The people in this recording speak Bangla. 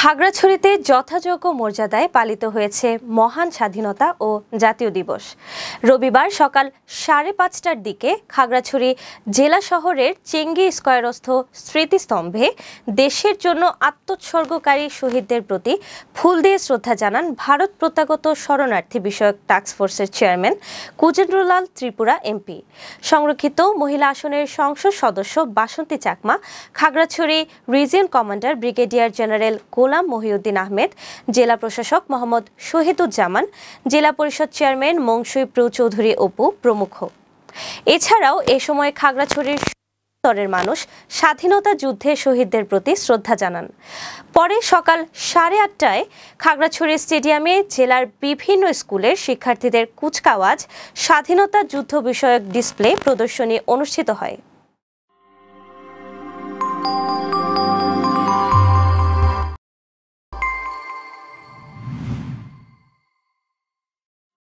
খাগড়াছড়িতে যথাযোগ্য মর্যাদায় পালিত হয়েছে মহান স্বাধীনতা ও জাতীয় দিবস। রবিবার সকাল সাড়ে পাঁচটার দিকে খাগড়াছড়ি জেলা শহরের চেঙ্গি স্কয়ারস্থ স্মৃতিস্তম্ভে দেশের জন্য আত্মোৎসর্গকারী শহীদদের প্রতি ফুল দিয়ে শ্রদ্ধা জানান ভারত প্রত্যাগত শরণার্থী বিষয়ক টাস্কফোর্সের চেয়ারম্যান কুজেন্দ্রলাল ত্রিপুরা এমপি সংরক্ষিত মহিলা আসনের সংসদ সদস্য Basanti Chakma, Khagrachhari region commander brigadier general Golam Mohiuddin Ahmed, জেলা প্রশাসক মোহাম্মদ শহীদুজ্জামান, জেলা পরিষদ চেয়ারম্যান মংসুই প্রু চৌধুরী অপু প্রমুখ। এছাড়াও এ সময় খাগড়াছড়ির স্তরের মানুষ স্বাধীনতা যুদ্ধে শহীদদের প্রতি শ্রদ্ধা জানান। পরে সকাল সাড়ে আটটায় খাগড়াছড়ি স্টেডিয়ামে জেলার বিভিন্ন স্কুলের শিক্ষার্থীদের কুচকাওয়াজ, স্বাধীনতা যুদ্ধ বিষয়ক ডিসপ্লে প্রদর্শনী অনুষ্ঠিত হয়।